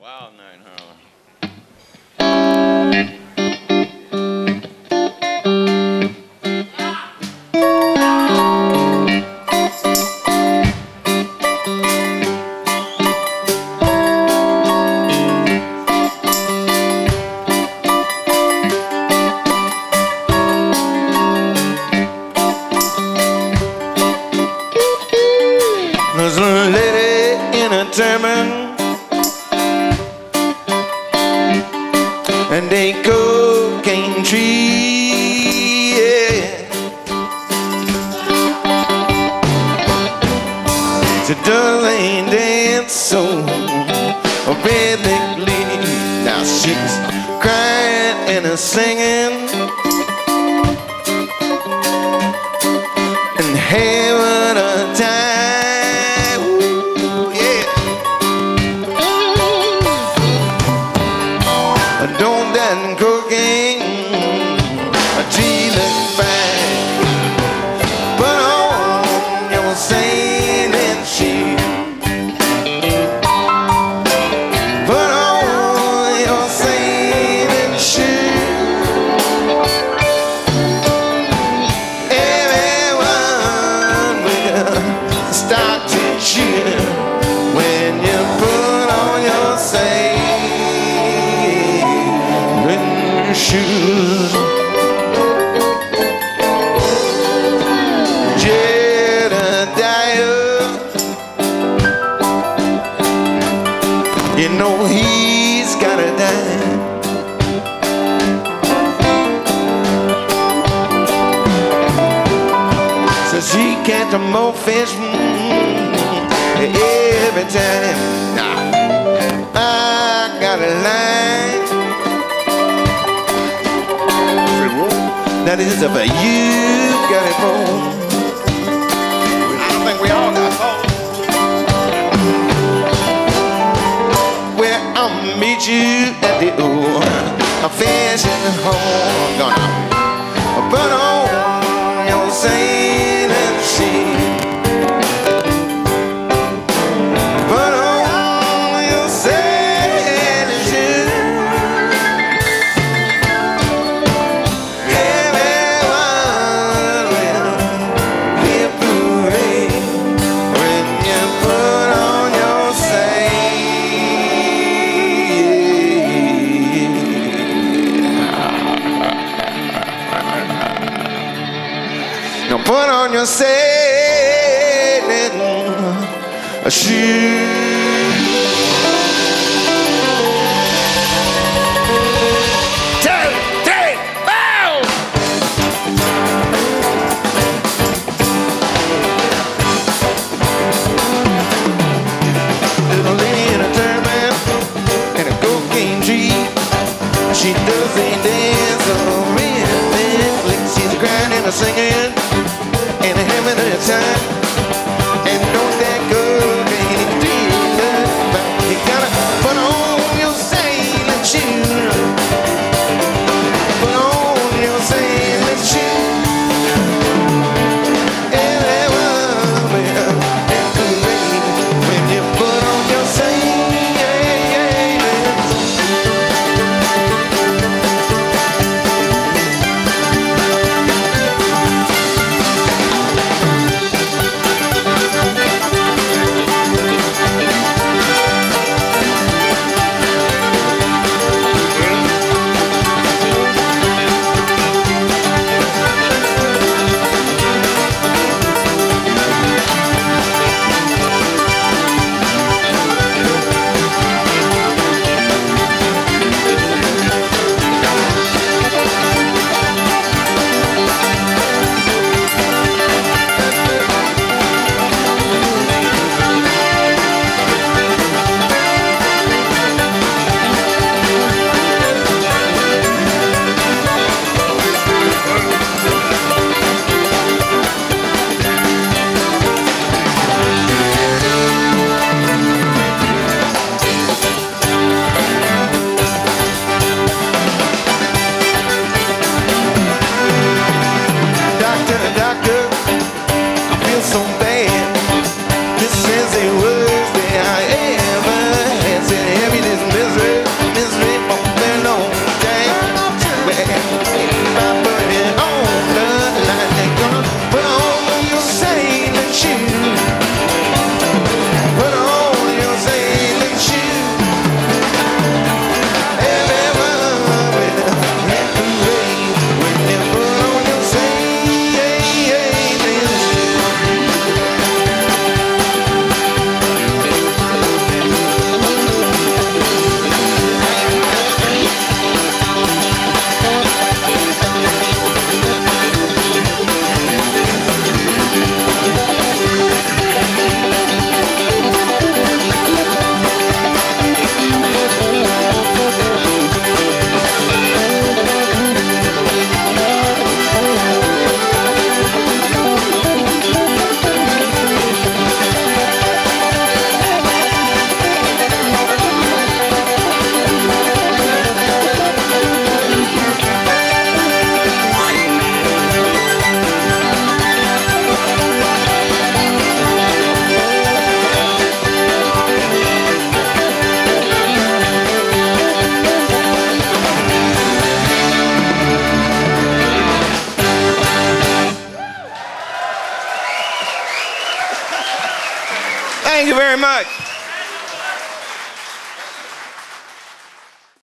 Wow, 900. She's crying and a singing start to cheer when you put on your sailing shoes. Jedediah, you know he's gotta die. So she catch more fish mm, every time. Nah, I got a line. That is for you, got it for. I don't think we all got. Where I'll meet you at the ooh, a fishing hole. Gonna put on your sailing Now put on your sailing shoes. Lady in a a. She dance or rhythmically. She's crying and singing es much.